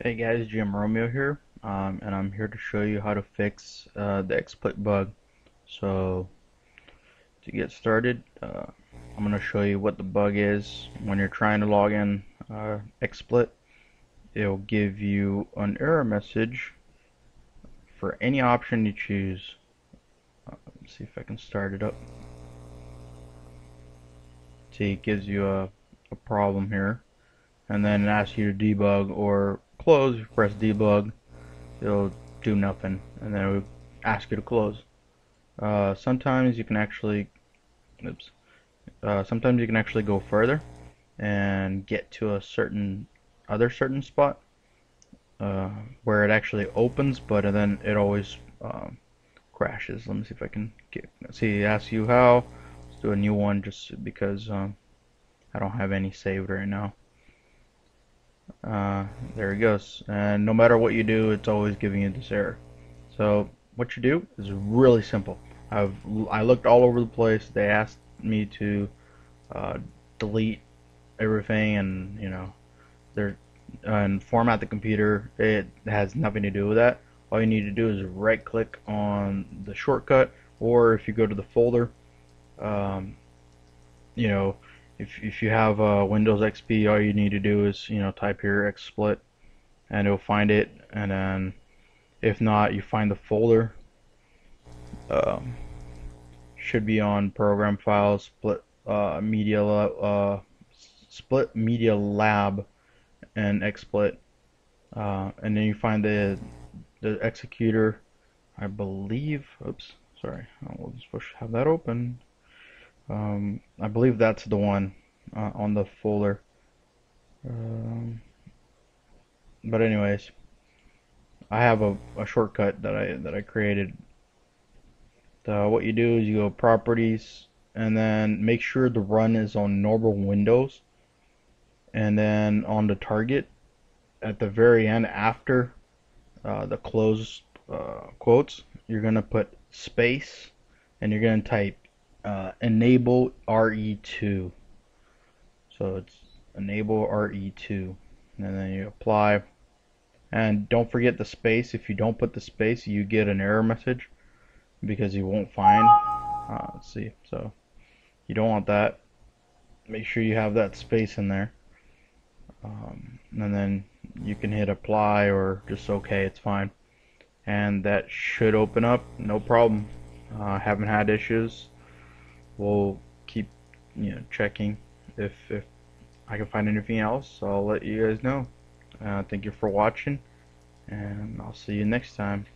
Hey guys, Jim Romeu here, um, and I'm here to show you how to fix uh, the XSplit bug. So, to get started, uh, I'm going to show you what the bug is. When you're trying to log in uh, XSplit, it'll give you an error message for any option you choose. Uh, let's see if I can start it up. See, it gives you a, a problem here, and then it asks you to debug or close, press debug, it'll do nothing, and then it will ask you to close. Uh, sometimes you can actually, oops, uh, sometimes you can actually go further and get to a certain other certain spot uh, where it actually opens, but then it always um, crashes. Let me see if I can get. See, ask you how. Let's do a new one just because um, I don't have any saved right now. Uh, there it goes. And no matter what you do, it's always giving you this error. So what you do is really simple. I've I looked all over the place. They asked me to uh, delete everything, and you know, they and format the computer. It has nothing to do with that. All you need to do is right click on the shortcut, or if you go to the folder, um, you know, if if you have uh, Windows XP, all you need to do is you know type here XSplit, and it'll find it. And then if not, you find the folder. Um, should be on Program Files, Split uh, Media uh, Split Media Lab, and XSplit. Uh, and then you find the the executor. I believe. Oops, sorry. I will just to have that open. Um, I believe that's the one uh, on the folder. Um, but anyways, I have a, a shortcut that I that I created. So what you do is you go properties and then make sure the run is on normal Windows and then on the target at the very end after uh, the close uh, quotes you're gonna put space and you're gonna type uh, enable RE2. So it's enable RE2. And then you apply. And don't forget the space. If you don't put the space, you get an error message because you won't find. Uh, let's see. So you don't want that. Make sure you have that space in there. Um, and then you can hit apply or just okay, it's fine. And that should open up, no problem. Uh, haven't had issues we'll keep you know checking. If if I can find anything else I'll let you guys know. Uh, thank you for watching and I'll see you next time